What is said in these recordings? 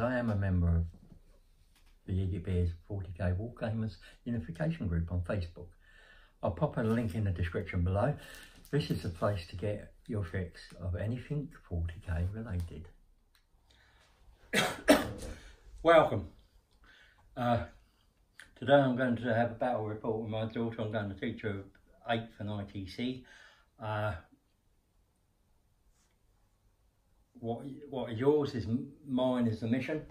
I am a member of the Idiot Bears 40k War Gamers Unification Group on Facebook. I'll pop a link in the description below. This is the place to get your fix of anything 40k related. Welcome. Uh, today I'm going to have a battle report with my daughter. I'm going to teach her 8th and ITC. Uh, what what yours is mine is the mission.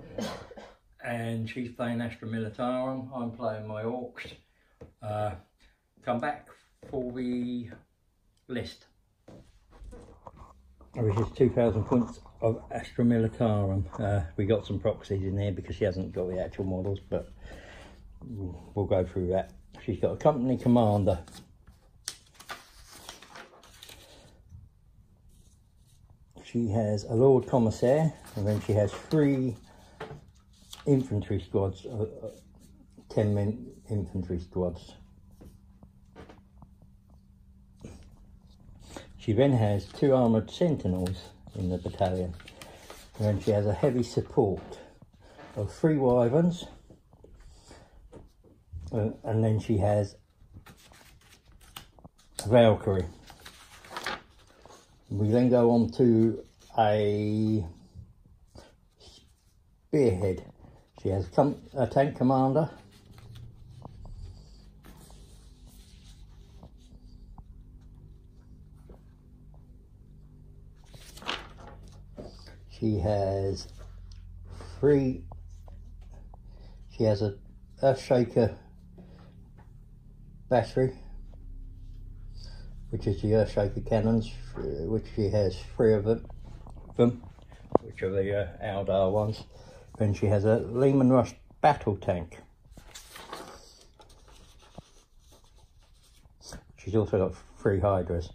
And she's playing Astra Militarum I'm playing my orks. Uh, come back for the list. Which is 2000 points of Astra Militarum uh, we got some proxies in there because she hasn't got the actual models but we'll go through that. She's got a company commander she has a Lord Commissar, and then she has three infantry squads, uh, uh, 10 men infantry squads. She then has two armoured sentinels in the battalion. And then she has a heavy support of three wyverns. Uh, and then she has a Valkyrie. We then go on to a spearhead. She has a tank commander. She has three, she has a Earthshaker battery which is the Earthshaker cannons, which she has three of them, them which are the uh, Eldar ones. Then she has a Leman Russ battle tank. She's also got three Hydras.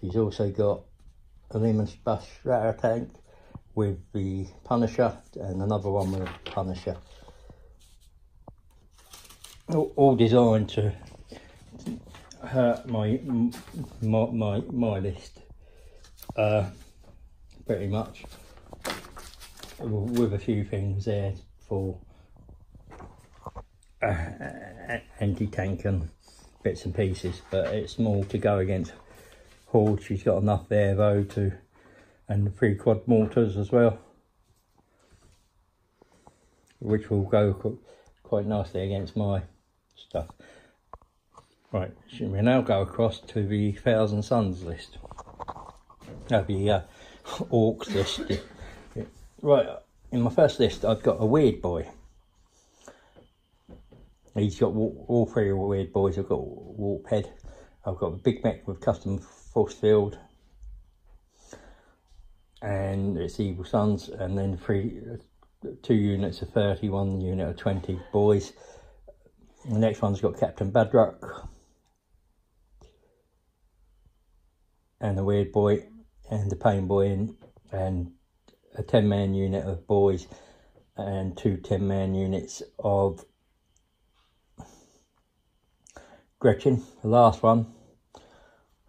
She's also got a Leman Russ strata tank with the Punisher and another one with a Punisher. All designed to hurt my my my, my list uh, pretty much with a few things there for uh, anti-tank and bits and pieces but it's more to go against Horde. She's got enough there though to and three quad mortars as well which will go quite nicely against my stuff Right, we now go across to the Thousand Sons list. Uh, the uh, Orks list. Right, in my first list I've got a Weird Boy. He's got all three Weird Boys. I've got Warp Head. I've got a Big Mek with custom force field. And it's Evil Sunz. And then three, two units of 30, one unit of 20 boys. The next one's got Kaptin Badrukk and the weird boy and the pain boy and, and a 10 man unit of boys and two 10 man units of Gretchin, the last one.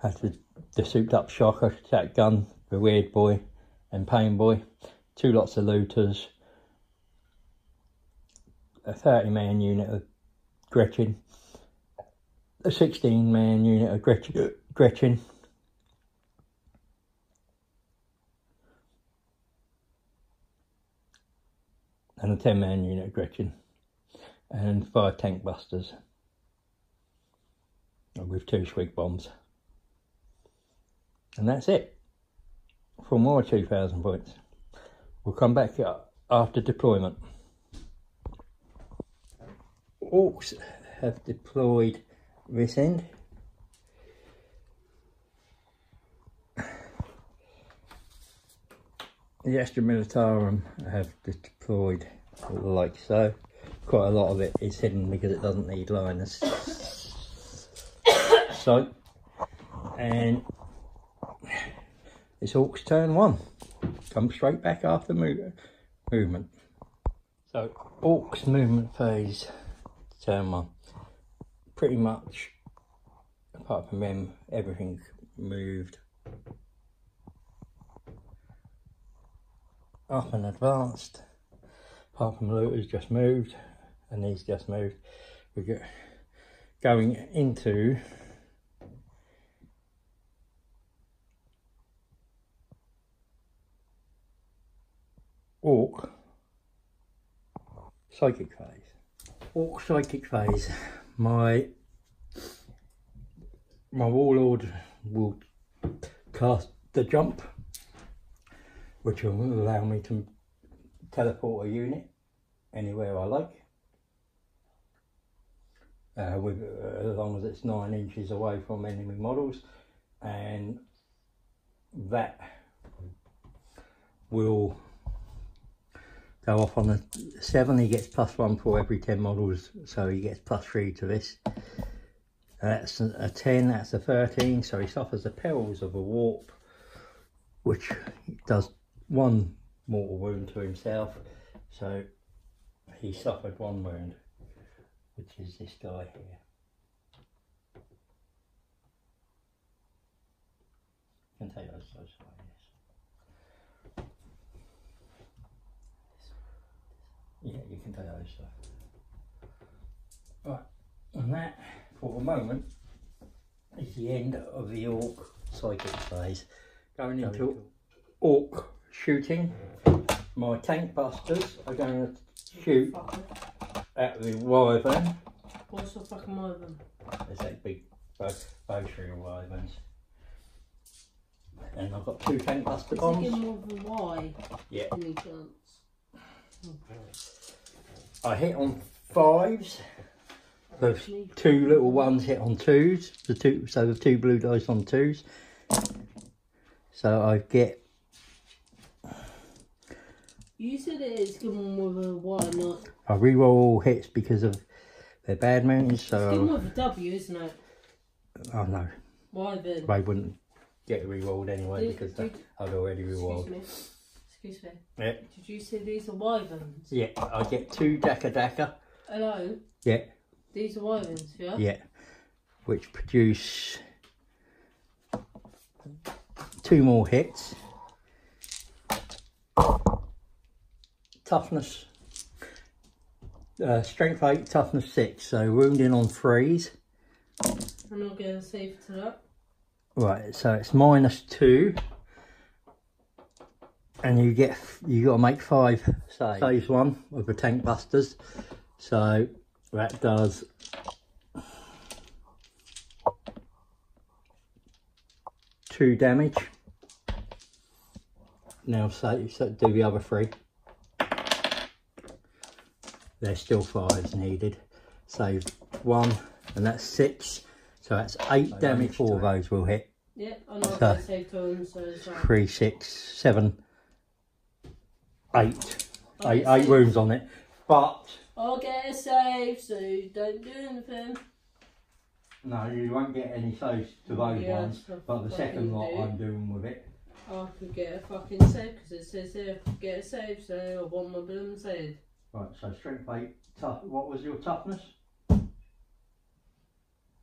Has the, the souped up shocker, attack gun, the weird boy, and pain boy. Two lots of looters. A 30 man unit of Gretchin. A 16 man unit of Gretchen. Gretchin and a 10 man unit Gretchin and five tank busters with two Squig bombs. And that's it for more 2,000 points. We'll come back after deployment. Orks have deployed this end the Astra Militarum have deployed like so. Quite a lot of it is hidden because it doesn't need liners. so, and it's Orks turn one. Come straight back after move, movement. So, Orks movement phase, turn one. Pretty much, apart from them, everything moved up and advanced. Apart from Luther's just moved and he's just moved. We get going into Ork psychic phase. Ork psychic phase. My my warlord will cast the jump, which will allow me to teleport a unit anywhere I like. Uh, with, uh, as long as it's nine inches away from enemy models, and that will go off on a seven. He gets plus one for every ten models, so he gets plus three to this. That's a 10, that's a 13, so he suffers the perils of a warp, which does one mortal wound to himself. So he suffered one wound, which is this guy here. Can take those those yes. Yeah, you can take those Right, and that for the moment is the end of the ork psychic phase. Going into ork shooting. My tank busters are going to shoot at the wyvern. What's the fucking wyvern? There's that big bow, bowstring wyverns. And I've got two tank buster bombs. more of a Y? Yeah. Any chance? I hit on fives. The two little ones hit on twos. The two, so the two blue dice on twos. So I get You said it is given with a Y, not. Uh, I reroll all hits because of their Bad Moons. It's given So with a W, isn't it? oh no, Why then? they wouldn't get rerolled anyway Did- because did- I'd already Excuse rerolled. me. Excuse me. Yeah, Did you say these are wyverns? yeah. I get two Dakka Dakka. Hello? Yeah, These are wyverns, yeah? yeah, which produce two more hits. Toughness, uh, strength eight, toughness six. So wounding on threes. I'm not going to save it to that. Right, so it's minus two, and you get you got to make five saves. Saves one with the tank busters, so that does two damage. Now say so do the other three. There's still fives needed. So one, and that's six. So that's eight damage. Four of those will hit. Yeah, I'm not So- going to save to so it's um, three, six, seven, eight, I'll eight, eight saved. wounds on it. But I'll get a save, so don't do anything. no, you won't get any saves to those Yeah, ones. But the second lot do. I'm doing with it. I could get a fucking save because it says here get a save, so I want my bloom saved. Right, so strength eight, tough. What was your toughness?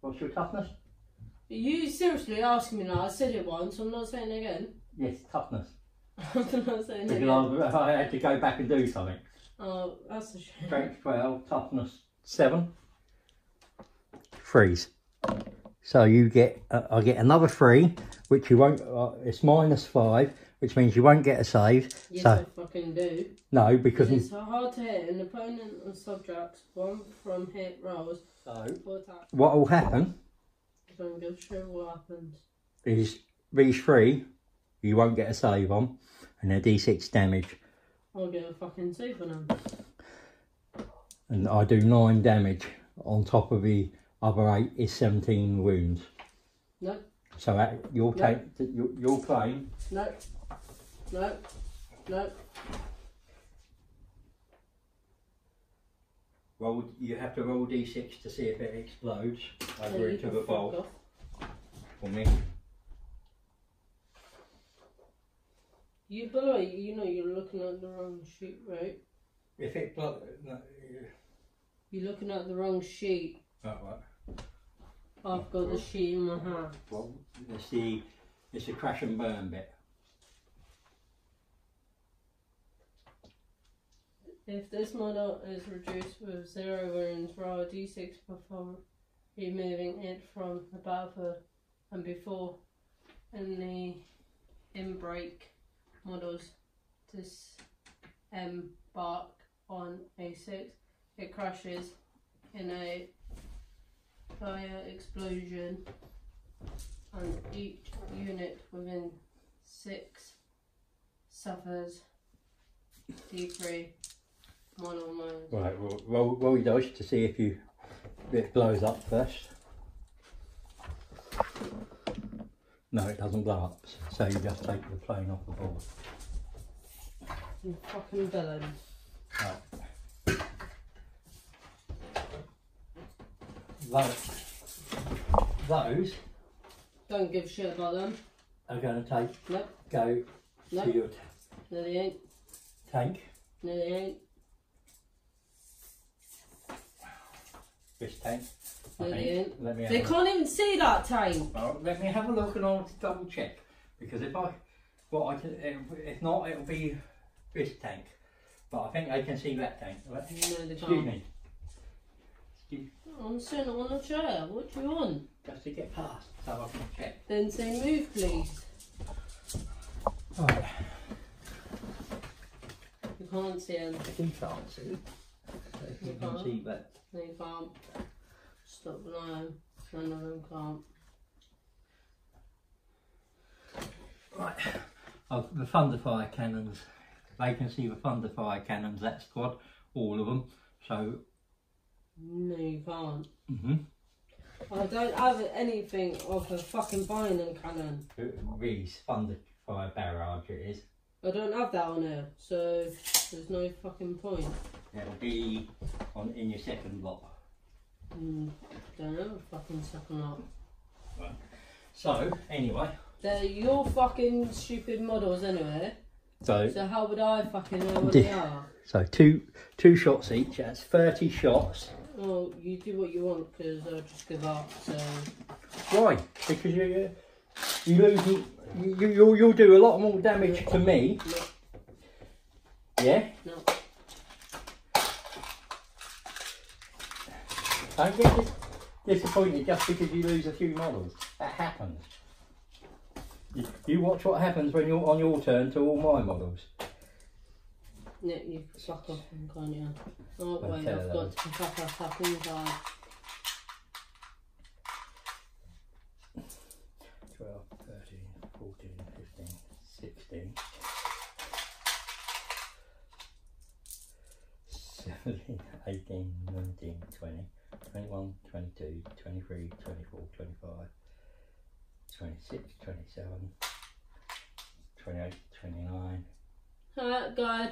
What's your toughness? Are you seriously asking me now? I said it once, I'm not saying it again. Yes, toughness. I'm not saying it Because again. I, I had to go back and do something. Oh, that's a shame. Strength 12, toughness 7. Freeze. So you get, uh, I get another 3, which you won't, uh, it's minus 5, which means you won't get a save. Yes, so, I fucking do. no, because, It's so hard to hit. An opponent and subtracts one from hit rolls so what will happen So I'm going to show what happens. is these 3, you won't get a save on, and they're d6 damage. I'll get a fucking save on them. And I do 9 damage on top of the other 8 is 17 wounds. No, So that, you'll Yeah. take, you'll, you'll claim no, no, no. Roll, you have to roll d6 to see if it explodes over into the bowl for me. You, by the way, you know you're looking at the wrong sheet, right? If it blo- no, You're looking at the wrong sheet. oh, right. I've got the sheet in my hand. Well, it's the it's the crash and burn bit. If this model is reduced with zero wounds, roll a d6 before removing it from above her and before any in-break models disembark on a6. It crashes in a fire explosion and each unit within six suffers D3 model mode. Right, roll, roll, roll your dice to see if you it blows up first. No, it doesn't blow up, so you just take the plane off the board. You fucking villain. Right. Those, those Don't give a shit about them. are going to take Nope, go nope. to your t- No, they ain't. tank. No, they ain't. This tank. They Let me They can't even see that time. Well, let me have a look and I'll double check because if I, well, I can, if, not, it'll be this tank. But I think I can see that tank. No, they Excuse can't. me. Excuse, I'm sitting on a chair. What do you want? just to get past so I can check. Then say move, please. Right. You can't see them. You can't see. You You can can't. see that. No, you can't. Stop lying. None of them can't. Right. Oh, the Thunderfire cannons. They can see the Thunderfire cannons. That squad, all of them. So. No, you can't. Mm-hmm. I don't have anything of a fucking Bynum cannon. Reese Thunderfire barrage it is. I don't have that on here, so there's no fucking point. It'll be on in your second lot. Mm, don't have a fucking second lot. So anyway, They're your fucking stupid models anyway. so So how would I fucking know what Di- they are? so two two shots each. That's thirty shots. Well, you do what you want because I'll just give up. So Why? Because you you, you lose. You, you you'll, you'll do a lot more damage to me. no, Yeah. no. Don't get dis- disappointed just because you lose a few models. That happens. You, watch what happens when you're on your turn to all my models. No, you fuck off, can't you? Oh I'll wait, I've got to fuck a fucking card. 12, 13, 14, 15, 16, 17, 18, 19, 20, 21, 22, 23, 24, 25, 26, 27, 28, 29. Alright, guys.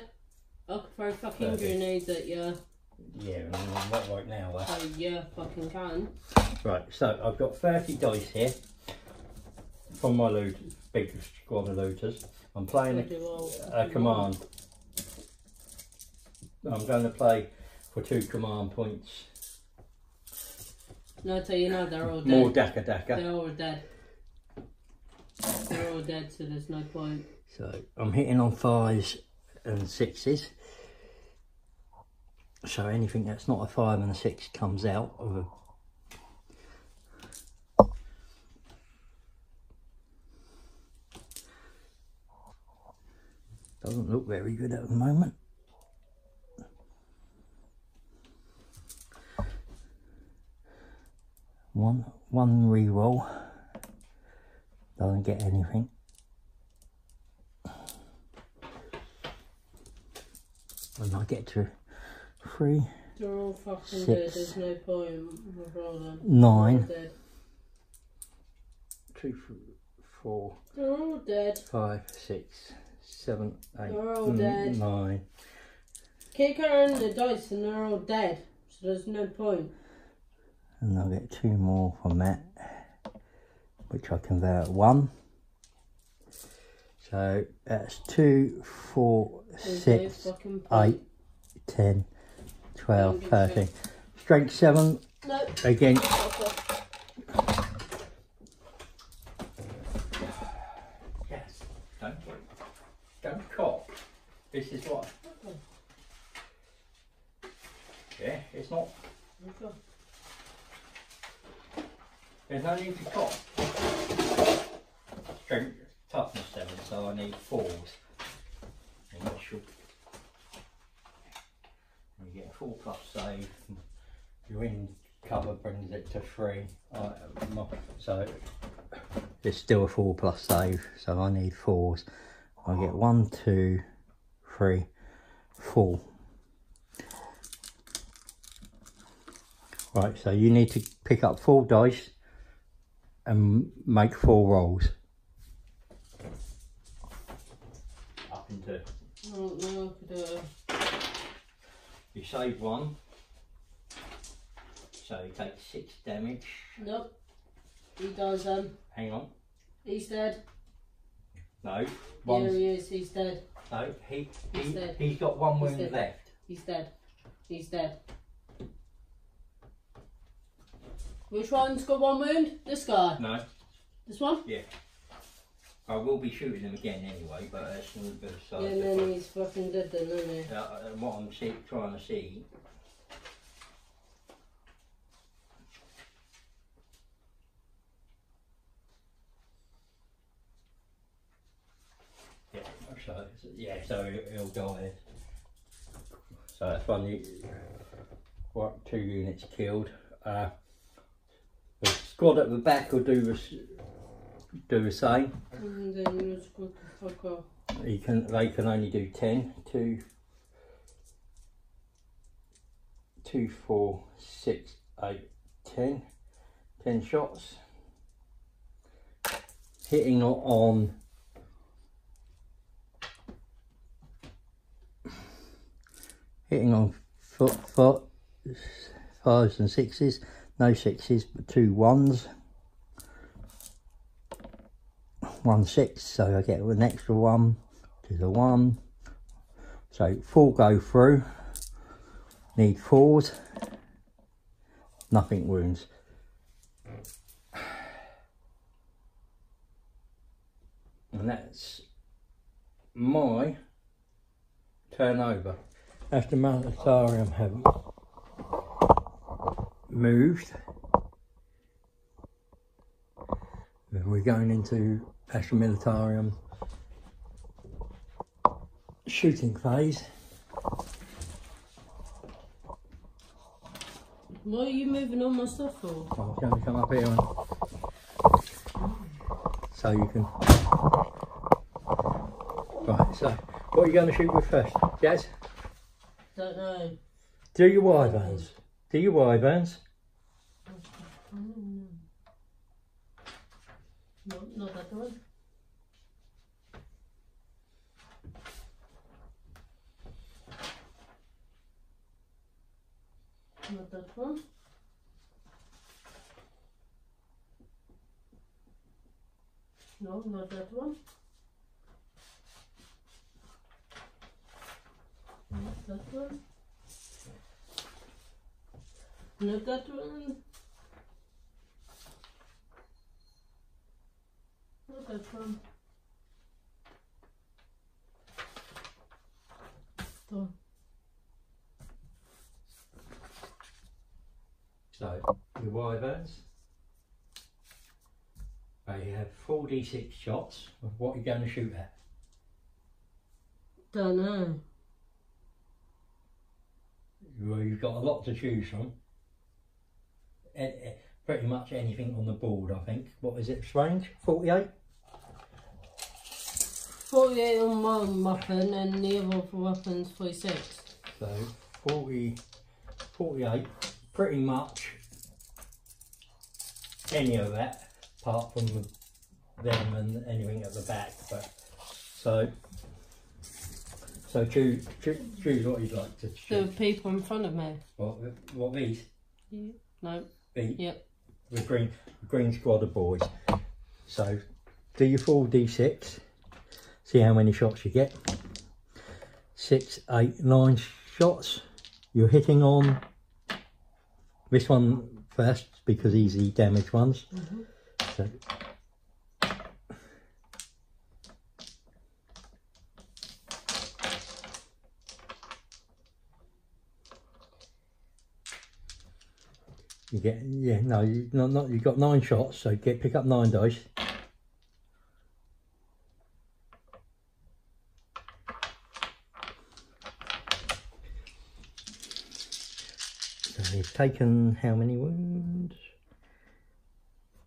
I could throw fucking Thirty. grenades at you. Yeah, I'm not right now. though. So yeah, fucking can. Right, so I've got 30 dice here from my loot, big squad of looters. I'm playing a a command. I'm going to play for two command points. No, I tell you now, they're all dead. More Dakka Dakka. They're all dead. They're all dead, so there's no point. So I'm hitting on fives and sixes. So anything that's not a five and a six comes out of a. Doesn't look very good at the moment. One one re-roll doesn't get anything. When I get to three, They're all fucking Six. dead, there's no point with rolling. They're all dead. two, four, They're all dead. five, six, seven, eight, They're all dead. nine. Kick her in the dice and they're all dead. So there's no point. And I'll get two more from that, which I convert one. So that's two, four, There's six, no fucking point. eight, ten, twelve, Don't give a thirteen. Strength seven No, again. Yes. Don't don't cough. This is what. Yeah, it's not, Okay. there's no need to top. Strength, toughness seven, so I need fours. Sure. And you get a four plus save. Your in cover brings it to three. So it's still a four plus save, so I need fours. I get one, two, three, four. Right, so you need to pick up four dice and make four rolls. Into I don't know if I could, you save one, so he takes six damage. Nope. He does, um, Hang on, he's dead. no, one. he is, he's dead. No, he, He's he dead. he's got one He's wound dead. left. He's dead. He's dead. Which one's got one wound? This guy. No, This one? yeah. I will be shooting him again anyway, but that's not the side. Yeah, and then he's fucking dead then, isn't he? Uh, what I'm see, trying to see. Yeah, so yeah, so he'll- die. So that's one. What two units killed? Uh, the squad at the back will do the do the same. And then you just the fuck off. You can they can only do 10 two two four six eight ten 10 shots hitting on hitting on foot foot fives and sixes no sixes but two ones one six, so I get an extra one to the one. So four go through. Need fours. Nothing wounds. And that's my turnover. Astra Militarum have moved, we're going into Astra Militarium shooting phase. Why are you moving all my stuff for? Oh, I'm going to come up here and so you can. Right, so what are you going to shoot with first? Jazz? Don't know. Do your wyverns. Do your wyverns. No, not that one. Not that one. No, not that one. Not that one. Not that one. Not that one. Done. So your They have 4d6 shots. Of what are you going to shoot at? Don't know. Well, you've got a lot to choose from. Pretty much anything on the board, I think. What is it, Strange? 48? 48 on one weapon and the other weapon's 46. So 40, 48, pretty much any of that, apart from the, them and anything at the back. But so, so choose, choose, choose what you'd like to The people in front of me. What, what these? No. The, Yep. the green, green squad of boys. So do your full d6. See how many shots you get. Six, eight, nine shots. You're hitting on this one first because he's the damaged ones. Mm-hmm. So You get yeah no you not not you got nine shots so get pick up nine dice. So he's taken how many wounds?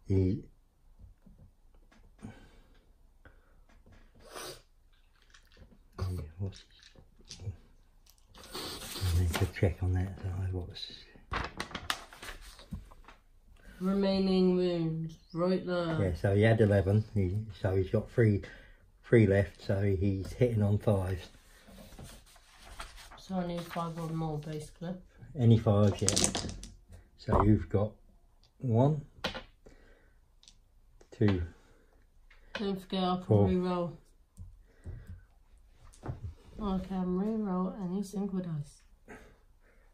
He Yeah, what's his- I need to check on that. So what's Remaining wounds. Right there. Yeah, so he had 11, he, so he's got three, three left, so he's hitting on fives. So I need five or more basically. Any fives yet. So you've got one, two, Don't forget I can Four. re-roll. I can re-roll any single dice.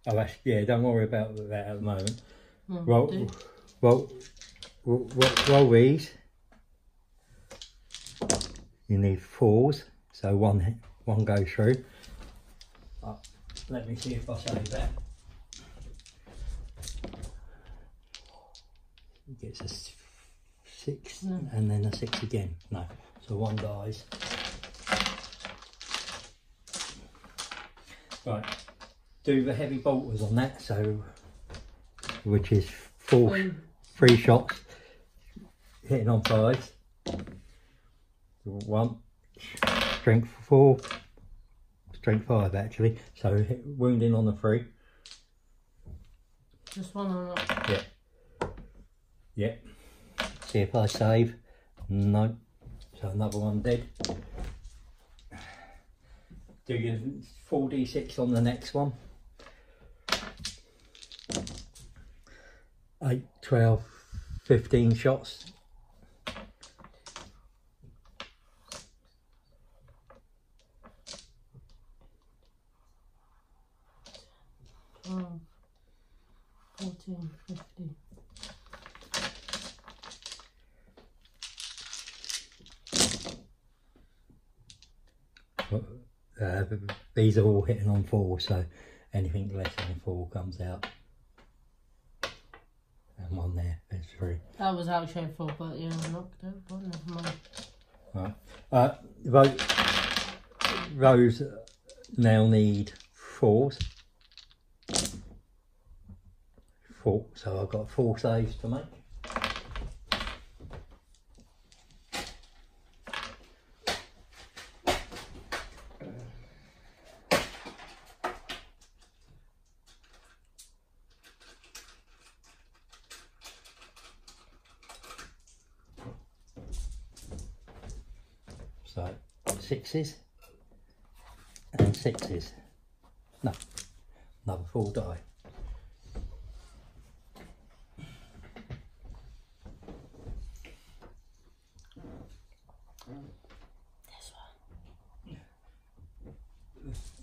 oh yeah, don't worry about that at the moment. No, Roll, roll, roll, roll, roll these. You need fours, so one, one goes through. Uh, let me see if I save that. He gets a six No. and then a six again. No, so one dies. Right, do the heavy bolters on that, so which is four, three shots, hitting on fives. One, strength four, strength five actually. So hit, wounding on the three. just one on not. Yeah. Yep. See if I save. No. So another one dead. Do your 4d6 on the next one. 8, 12, 15 shots. Twelve, fourteen, fifteen. Uh, these are all hitting on four, so anything less than four comes out. And one there, there's three. That was actually four, but yeah, knocked out, but never mind. Right. Uh. Those now need fours. Four. So I've got four saves to make. So sixes and sixes. No, another full die.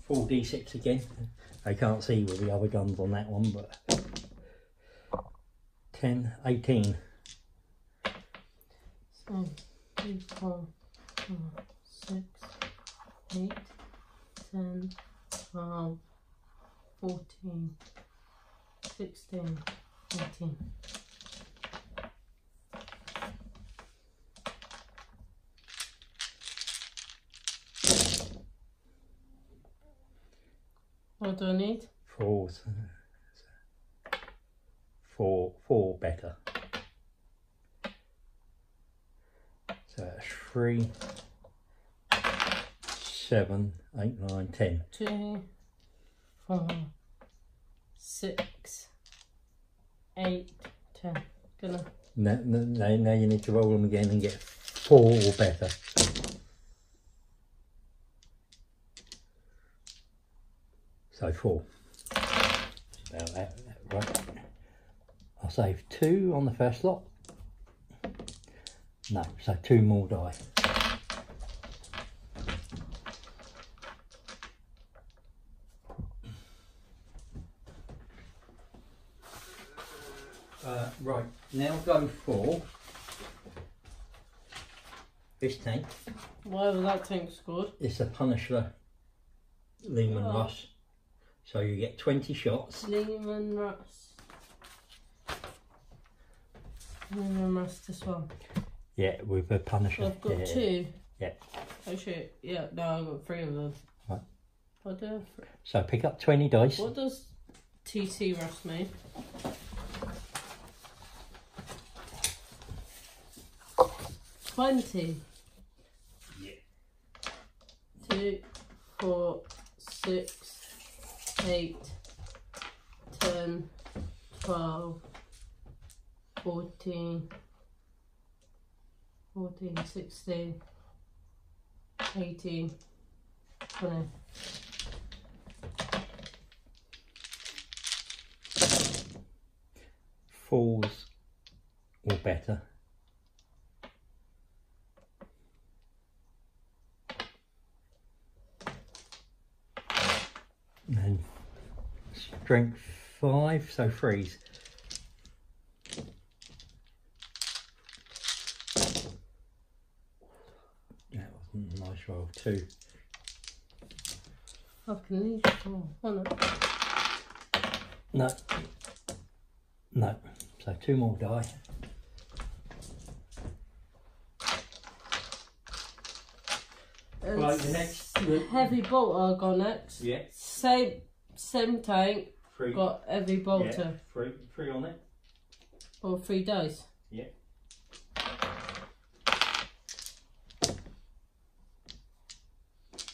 Full d6 again. I can't see with the other guns on that one, but 10, 18. So, three, four, five, six, eight, ten, twelve, fourteen, sixteen, eighteen. What do I need? Fours. Four, four better. So that's three, seven, eight, nine, ten. Two, four, six, eight, ten. Gonna Now, now, now you need to roll them again and get four or better. So four. About that, right. I'll save two on the first lot. No, so two more die. Uh, right, now go for this tank. was that tank scored? It's a Punisher Leman Oh. Russ. So you get 20 shots. Leman Ross. And Ross, this one. Yeah, with a Punisher. I've got yeah. two. Yeah. Oh shit. Yeah, no, I've got three of them. Right. What, do, So pick up 20 dice. what does TT Ross mean? Twenty. Yeah. Two, four, six, eight, ten, twelve, fourteen, fourteen, sixteen, eighteen, twenty. Falls or better. And then strength five, so freeze. That wasn't a nice roll. Two. I can leave four. Oh no. No. No. So two more die. And Right, the next- heavy bolter go next. Yeah. Same same tank, Three. got every bolter. Yeah, three, three on it. Or three dice. Yeah.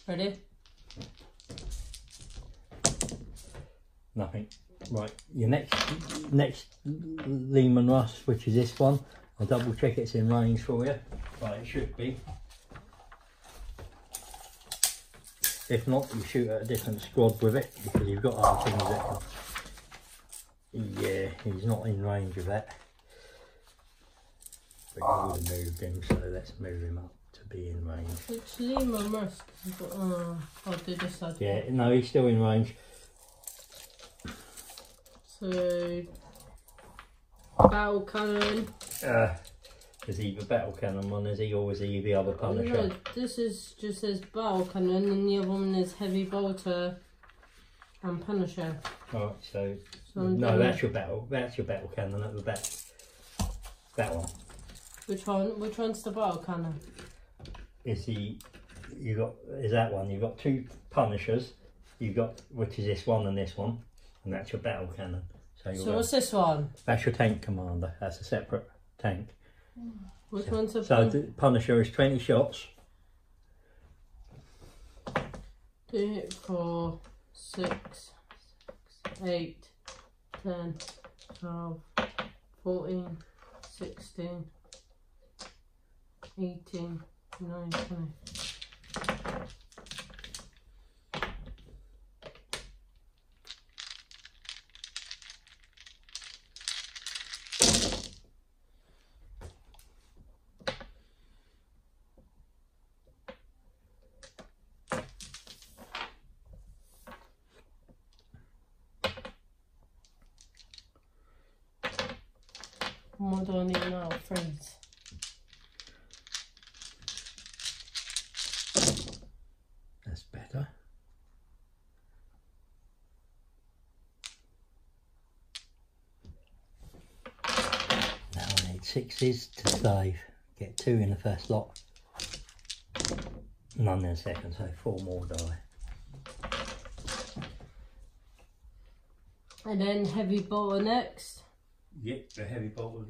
Ready? Nothing. Right, your next next Leman Russ, which is this one. I'll double check it's in range for you. Right, it should be. If not, you shoot at a different squad with it because you've got other things that can. Yeah, he's not in range of that. But you would have moved him, so let's move him up to be in range. Which Lima Musk? Oh, I'll do this side. Yeah, no, he's still in range. So battle cannon. Uh, is he the battle cannon one? Is he or is he the other Punisher? no, this is just says battle cannon, and the other one is heavy bolter and punisher. Alright, so So no, that's your battle. That's your battle cannon at the back. That one Which one? Which one's the battle cannon? is the you got is that one. You've got two Punishers. You've got which is this one and this one, and that's your battle cannon. So, So what's this one? that's your tank commander. That's a separate tank. Which so, one's the So the Punisher is 20 shots. Two, four, six, eight, 10, 12, 14, 16, 18, 19, need sixes to save. Get two in the first lot. None in the second, so four more die. And then heavy bolter next. Yep, the heavy bolt.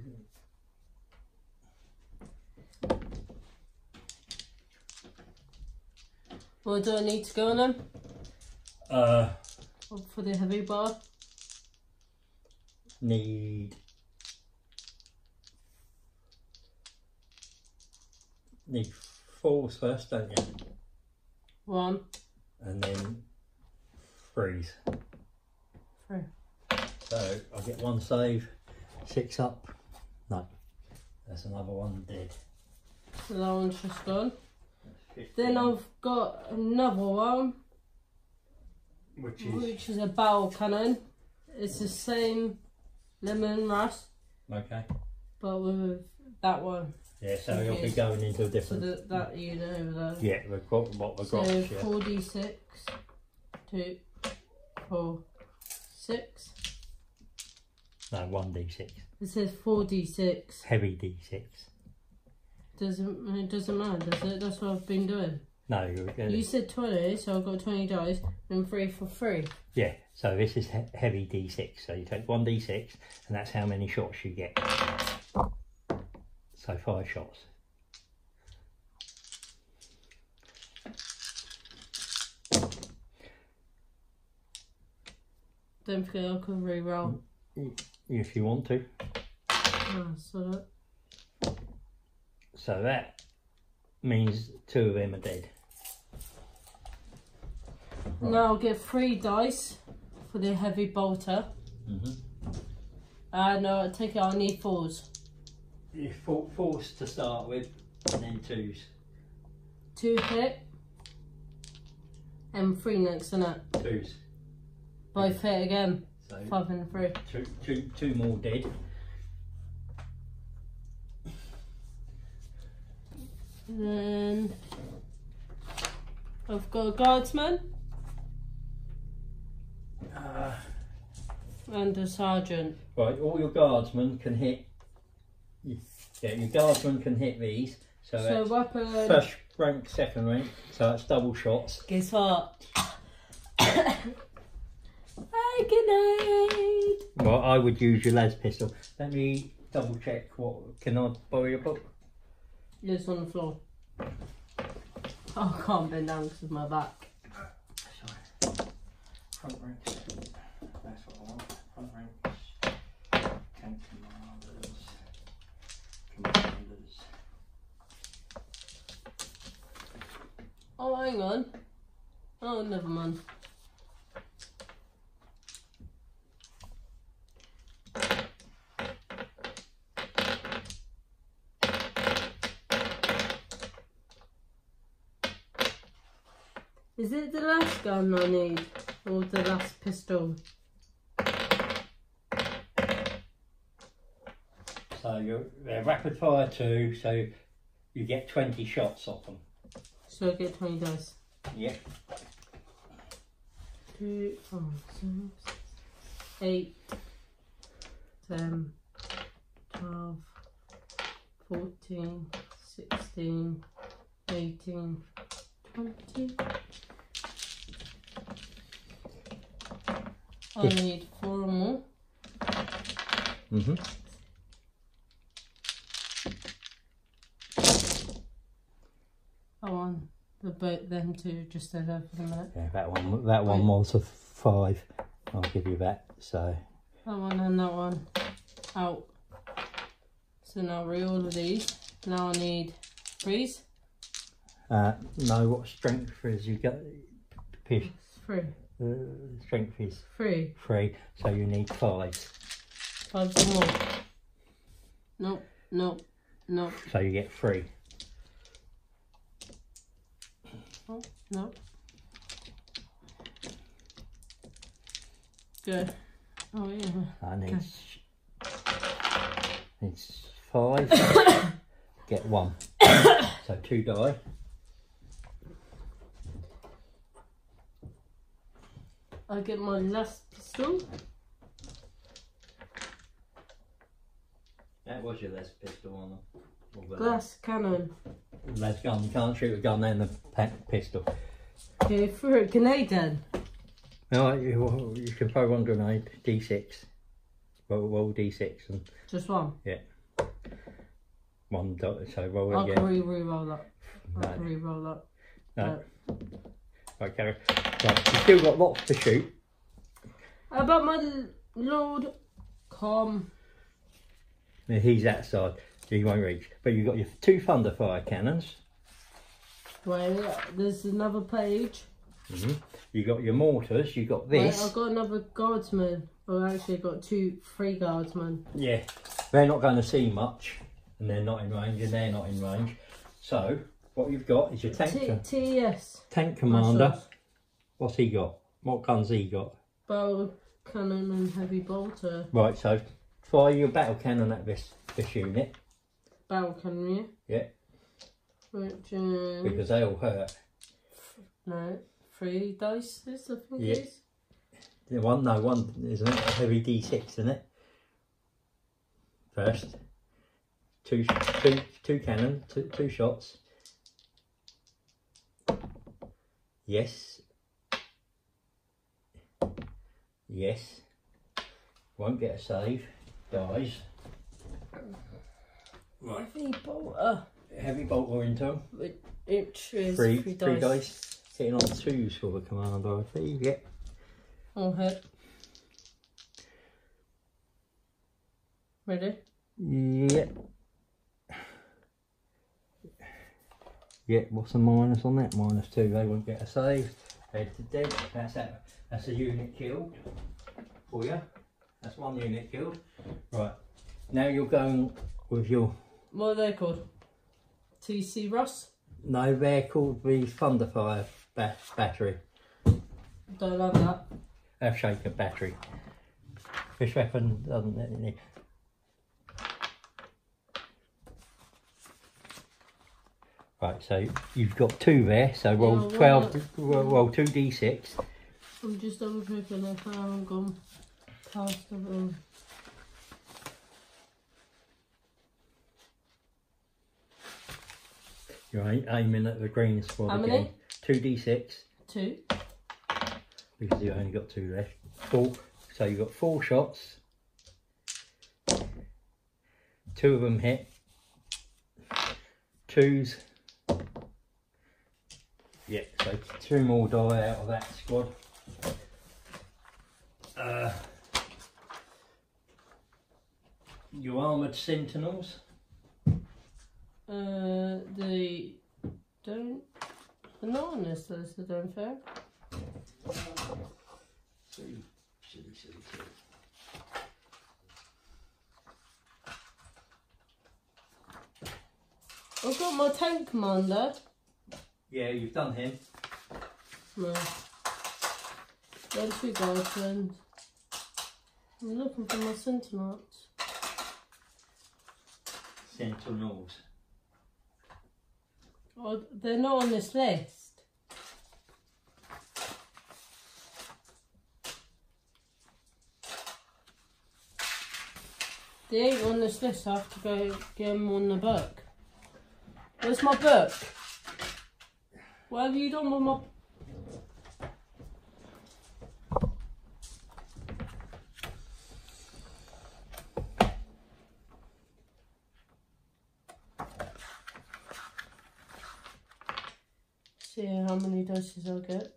What do I need to go on them? Uh, For the heavy bar? need need fours first, don't you? One, And then freeze. three. So I get one save, six up. No, that's another one dead. So that one's just gone. Then I've got another one, which is which is a barrel cannon. It's the same Leman Russ, okay. but with that one. Yeah, so you'll be going into a So different. that, that unit over there. Yeah, we've got what we've got. So yeah. 4d6, 2, 4, 6. No, one D6. It says 4d6. Heavy D6. Doesn't it doesn't matter, does it? That's what I've been doing. No, you're, uh, You said 20, so I've got 20 dice and 3 for free. yeah. So this is he- heavy D6. So you take one D6, and that's how many shots you get. So five shots. Don't forget I can re-roll. If you want to. Ah, so that, means two of them are dead. Now I'll get 3 dice for the heavy bolter. Mm-hmm. Uh, no, I take it I need 4s. You're for- forced to start with, and then twos. 2 hit. And 3 next, isn't it? Twos. Both hit again. So 5 and 3. two, two, two more dead. Then I've got a guardsman Uh, and a sergeant. right, all your guardsmen can hit. Yeah, your guardsman can hit these. So, So that's weapon. first rank, second rank. So that's double shots. Guess what? Hey, grenade! Well, I would use your las pistol. Let me double check. What can I borrow your book? It's on the floor. Oh, I can't bend down because of my back. Sorry. Front ranks. That's what I want. Front ranks. Tank commanders. Commanders. Oh, hang on. Oh, never mind. Is it the lasgun I need? Or the las pistol? So you're, they're rapid fire too, so you get 20 shots off them. So I get 20 dice. Yeah. Two, four, six, eight, ten, twelve, fourteen, sixteen, eighteen, twenty. I need four more. Mm-hmm. I want the boat them two just stay there for the minute. Yeah, that one. That one was a five. I'll give you that. So That one and that one out. So now re all of these. Now I need threes. uh, know what strength is you got. Pish, Three. uh, strength is Three. three, so you need. Five or more. Nope. Nope. Nope. So you get three. Oh, nope. Good. Oh yeah. I need needs five. get one. so two die. I get my las pistol. That was your las pistol on them. Uh, Glass cannon. Gun. You can't shoot a gun a pack pistol. Okay, for a grenade then. No, you, you can throw one grenade, D6. Roll, roll D6 and Just one. Yeah. One dot. So roll I again. re re-roll that. I No. can re-roll that. No. Right, carry. Right, you've still got lots to shoot. About my Lord Com? Yeah, He's that side, so you won't reach. But you've got your two Thunderfire cannons. Wait, there's another page. hmm You got your mortars. You got Wait, this. I've got another guardsman. Oh, actually, I've got two, three guardsmen. Yeah, they're not going to see much, and they're not in range, and they're not in range. So what you've got is your tank T- co- TS. tank commander. What's he got? What guns he got? Bow cannon and heavy bolter. Right, so fire your battle cannon at this this unit. Cannon, yeah? Yeah, Which is... because they all hurt. No, three dice, I think Yeah. it is. The one, no one, isn't it? A heavy D6, isn't it? first. Two, two, two cannon, two, two shots. Yes. Yes. Won't get a save. Dies. Right. Heavy bolter. Uh, Heavy bolter into Which is three, three, three dice. dice. Hitting on twos for the command IP. Yep. I'll hit. Ready? Yep. Yep, what's the minus on that? Minus two, they won't get a save. Head to dead. That's that. That's a unit killed oh, for you. That's one unit killed. Right. Now you're going with your What are they called? TC Ross? no, they're called the Thunderfire ba- battery. Don't have that. Earthshaker battery. This weapon doesn't need Right, so you've got two there, so roll Yeah, 12, roll, roll 2d6. I'm just double checking if I haven't gone past the room. You're aiming at the green squad How again. 2d6, Two. because you've only got two left. Four, so you've got four shots. Two of them hit. Twos. Yeah, so two more die out of that squad. Uh, your armoured sentinels. Uh, they don't. Not on this list, I don't think. Silly, silly, silly, silly. I've got my tank commander. Yeah, you've done him. No. There's two girlfriends. I'm looking for my sentinels. Sentinels. Oh, they're not on this list. They ain't on this list. I have to go get them on the book. Where's my book? What have you done with my? See how many doses I'll get.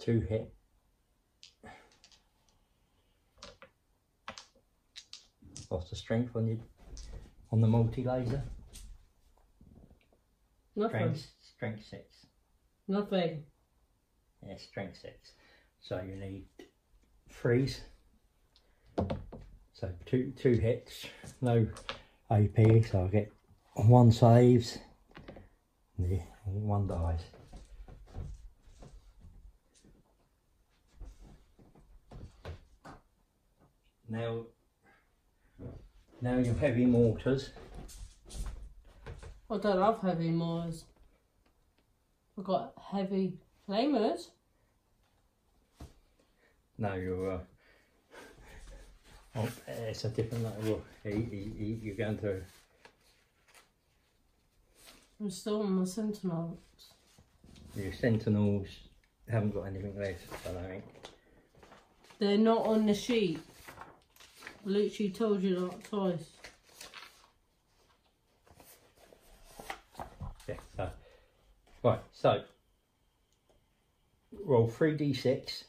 Two hit. Lost the strength on you on the multi laser. Nothing. Strength strength six. Nothing. Yeah, strength six. So you need threes. So two two hits, no AP, so I get one saves. Yeah, one dies. Now now your heavy mortars. I don't have heavy mortars. I've got heavy flamers. No, you're. Uh, oh, it's a different level. You, you- you're going to. I'm still on my sentinels. Your sentinels haven't got anything left, I don't think. They're not on the sheet. I literally told you that twice. Yeah, so. Right, so. Roll 3d6.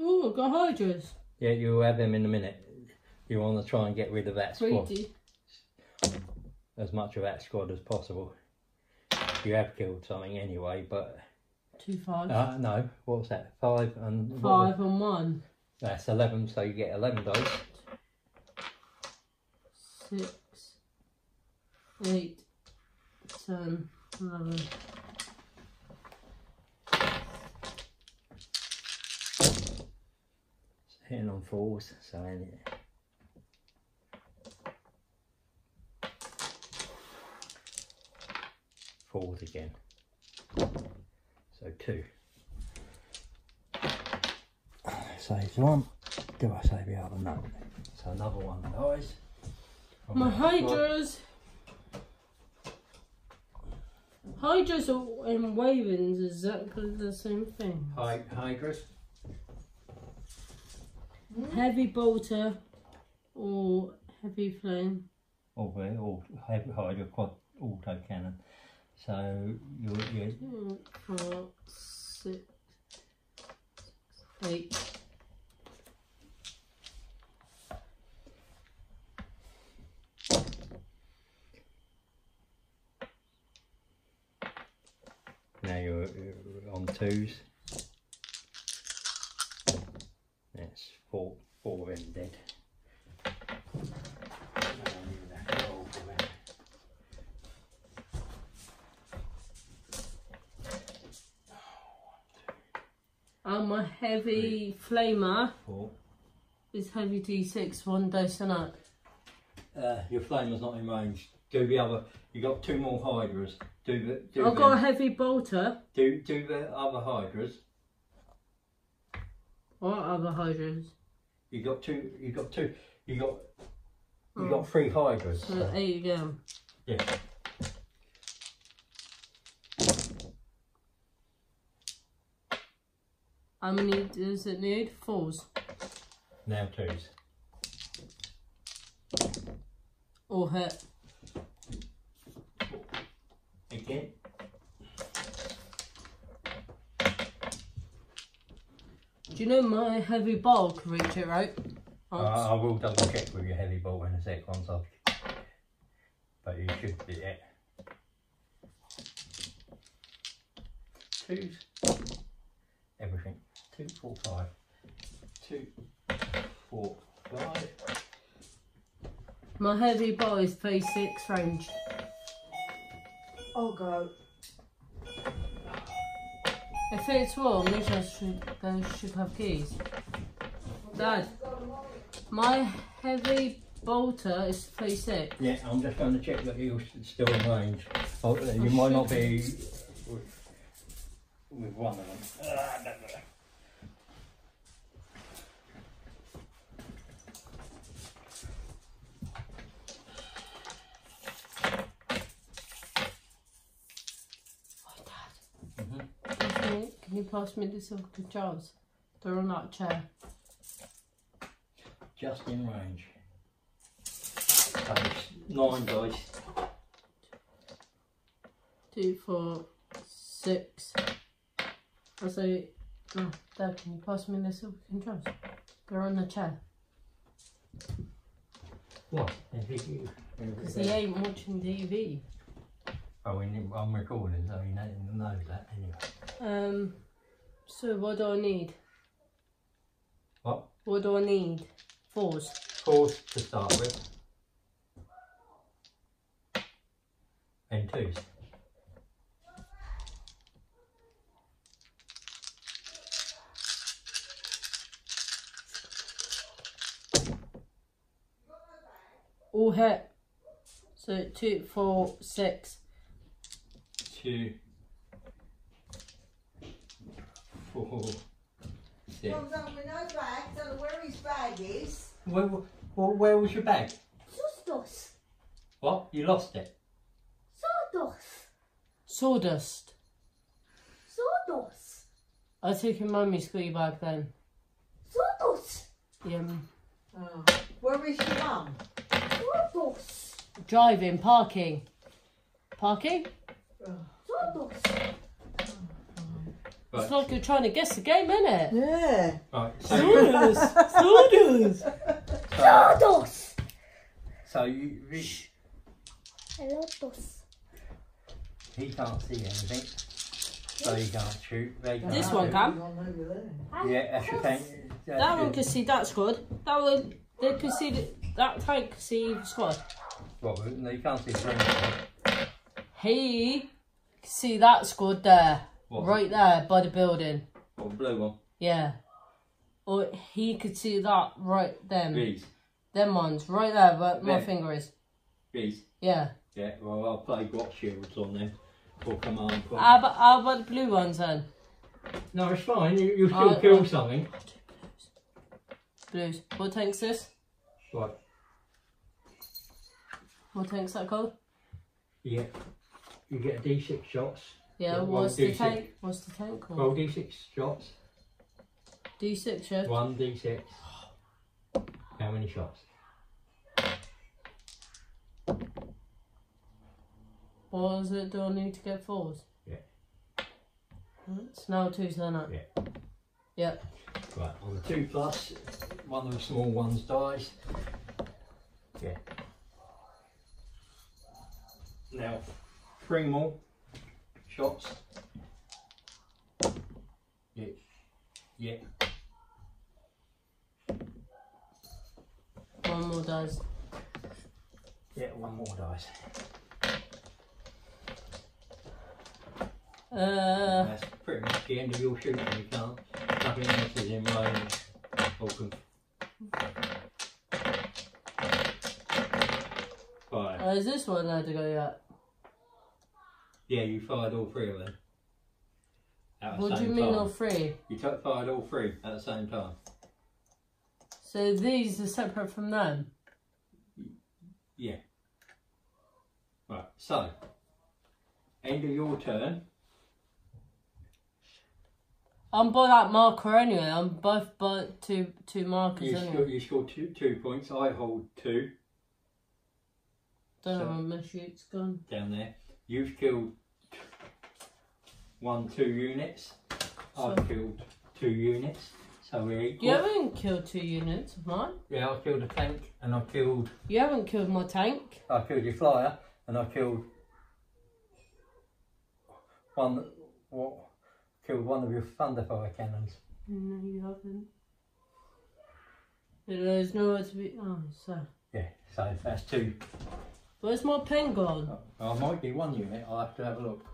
Oh, I've got hydras. Yeah, you'll have them in a minute. You want to try and get rid of that squad, 3D. as much of that squad as possible. You have killed something anyway, but. Two fives. Uh, no, what's that? Five and. what Five and one. That's 11, so you get 11 dice. Six. Eight. Ten. Eleven. Hitting on fours, so any- fours again. So two. Saves one. Do I save the other? No. So another one dies. My hydras. Hydras and ravens is exactly the same thing. Hy- Hydras. Heavy bolter or heavy flame. Very all heavy Hydra quad auto cannon. So you're, you're four, six, eight. now you're, on twos. That's four four them dead. And my heavy flamer Four. is heavy D6, one dice and up. Uh, your flamer's not in range. Do the other. You got two more hydras. Do the. Do I've got a heavy bolter. Do do the other hydras. What other hydras? You got two. You got two. You got. You Oh. got three hydras. So so- eight again. yeah. How many does it need? Fours. Now twos. Or hit. Again. Do you know my heavy ball can reach it, right? Uh, I will double check with your heavy ball in a sec once I've. But you should be it. Twos. Everything. Two, four, five. Two, four, five. My heavy ball is phase six range. I'll go. If it's wrong, these guys should, they should have keys. Dad, my heavy bolter is phase six. Yeah, I'm just going to check that you're still in range. Oh, you might not be with, with one of them. Ah, Mhm. Can you, can you pass me the silk controls? They're on that chair. Just in range. So it's nine dice. Two, four, six. I say, oh, Dad, can you pass me the silk controls? They're on the chair. What? If you- Because he ain't watching TV. Oh, we need- I'm recording, so you know, know that anyway. Um, so what do I need? What? What do I need? Fours. Fours to start with. And twos. All hit. So two, four, six. Two. Four. Six. Comes on with no bag, don't know where his bag is. Where, where, where was your bag? Sustos. What? You lost it? Sawdust. Sawdust. Sodos. I took your mummy's squee bag then. Sawdust. Yeah. Oh. Where is your mum? Sodos. Driving, parking. Parking? Sodos. It's like you're trying to guess the game, innit? Yeah. Right. So, Sawdust. Sawdust. so, so you, you, Elotos. he can't see anything. So he can't shoot. They can't This one shoot. can. Gone over there. Yeah, that's your tank. That's That one your- can see that squad. That one, they can see the, that tank can see the squad. What, no, you can't see the green one. He can see that's good there. What? Right there by the building. What, the blue one? Yeah. Or he could see that right then. These. Them ones, right there where my finger is. These. Yeah. Yeah, well, I'll play got shields on them. For command point. How about, how about the blue ones then? no, it's fine. You, you still Uh, kill something. Blues. What tank's this? Right. What tank's that called? You get you get D6 shots. Yeah, Yeah, what's the D6. tank? What's the tank called? Roll D6 shots. D6, yeah? One D6. How many shots? What is it? Do I need to get fours? Yeah. It's now two turn up. Yeah. Yeah. Right, on the two plus, one of the small ones dies. Yeah. Now, three more shots. Yeah. Yeah. One more dies. Yeah, one more dies. Uh, That's pretty much the end of your shooting. You can't. Nothing else is in range. Or can fire. uh, is this one allowed to go yet? Yeah, you fired all three of them. At the What do you mean time. all three? You took fired all three at the same time. So these are separate from them? Yeah. Right, so end of your turn. I'm by that marker anyway. I'm both by two two markers You score, you score two, two points. I hold two Don't know so- where my shoot's gone. down there. You've killed one, two units. I've So- killed two units. So we're equal. You haven't killed two units of mine. Yeah, I killed a tank and I killed You haven't killed my tank. I killed your flyer and I killed one what killed one of your thunderfire cannons. No, you haven't. There's nowhere to be. Oh, so. Yeah, so that's two. Where's my pen gone? Oh, I might be one unit, I'll have to have a look.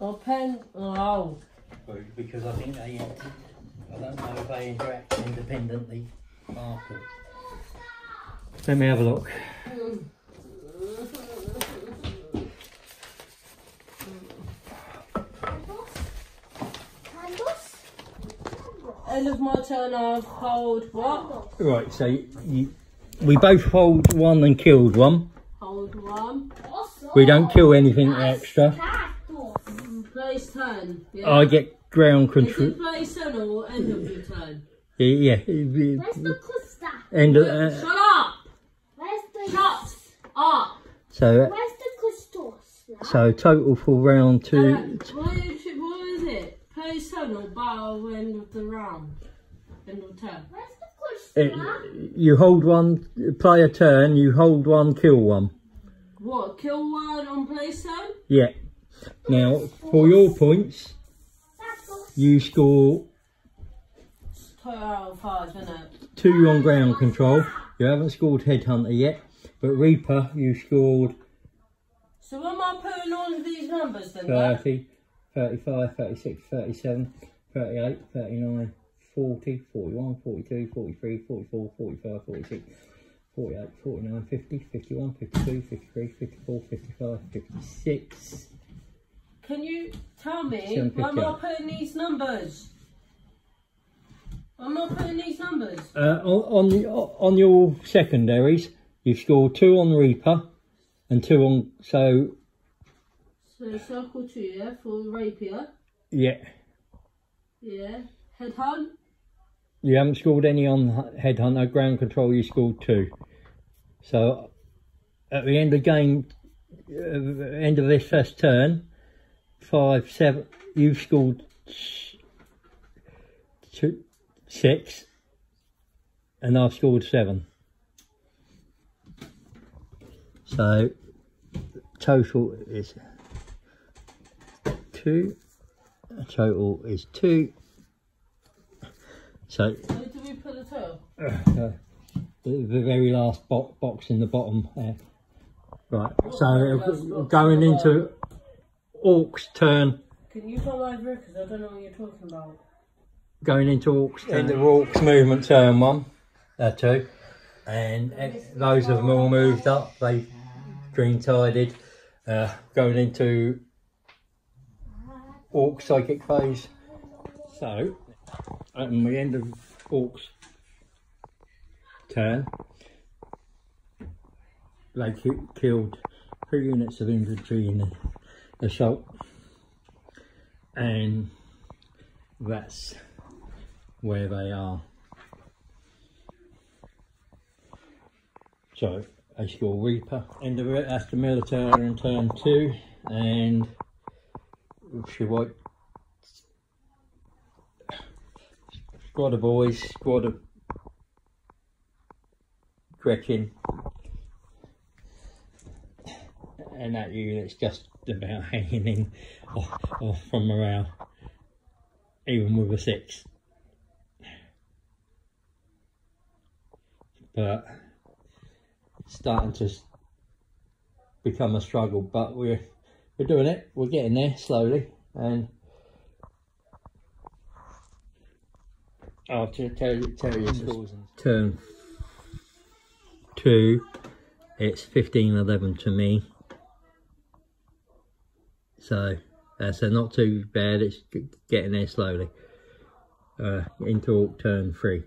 My pen. Oh. Because I think they I don't know if they interact independently after. Let me have a look. Candles? End of my turn. I've hold what? Right, so you, we both hold one and killed one. Hold one. We don't kill anything extra. Place turn. Yeah. I get ground Is control. it place turn or end of your turn? Yeah, Where's the cluster? end of, uh, Shut up! Where's the Shut up! so Where's the clusters? so total for round Uh, two. what, is it, what is it? Place turn or battle end of the round? End of turn. Where's the It, you hold one, play a turn. You hold one, kill one. What? Kill one on place turn? Yeah. Now for your points, you score Total out of five, isn't it? two on ground control. You haven't scored headhunter yet, but Reaper you scored So am I putting all of these numbers then? Dad? 30, 35, 36, 37, 38, 39, 40, 41, 42, 43, 44, 45, 46, 48, 49, 50, 51, 52, 53, 54, 55, 56. Can you tell me why am I fifty-eight. putting these numbers? I'm not putting these numbers? Uh, on, on, on your secondaries, you've scored two on Reaper and two on. So, So circle two, yeah, for Reaper. yeah, Yeah. Headhunt. You haven't scored any on Headhunter. Ground control, you scored two. So, at the end of game, uh, end of this first turn, five, seven, you've scored two, six, and I've scored seven. So, total is two. Total is two. So, Where do we put the toe? uh, the, the very last bo- box in the bottom there. Right, so uh, going into Ork's turn, Can you come over because I don't know what you're talking about. going into Ork's turn. Into Ork's movement turn one, uh, two, and uh, those of them all moved up, they green tided. Uh, going into Ork psychic phase. So, at the end of Ork's turn, they ki- killed three units of infantry in the assault, and that's where they are. So they score Reaper, and the, that's the military in turn two, and she white squad of Boyz, squad of Gretchin, and that unit's just about hanging in off, off from morale, even with a six. But starting to become a struggle, but we're we're doing it. We're getting there slowly, and I'll t- tell you tell you Turn two, it's fifteen eleven to me. So uh, not too bad. It's getting there slowly. Uh, into turn three.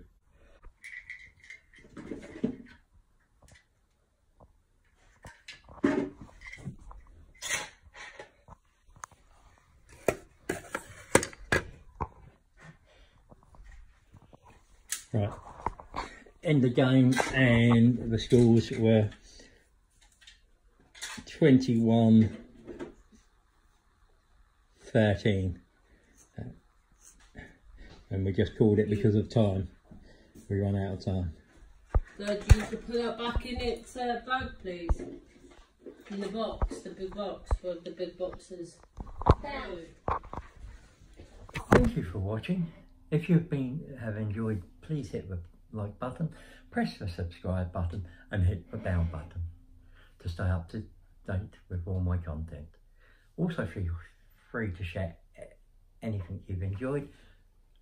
Right. End the game and the scores were 21 13. Uh, And we just called it because of time. We ran out of time. So do you want to put that back in its uh, bag, please? In the box, the big box, for the big boxes. Thank you for watching. If you've been have enjoyed, please hit the like button, press the subscribe button, and hit the bell button to stay up to date with all my content. Also, feel free to share anything you've enjoyed.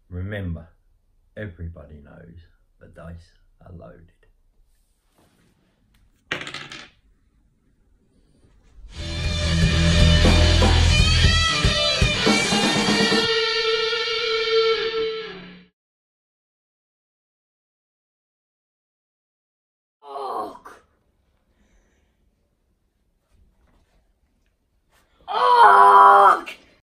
Remember, everybody knows the dice are loaded.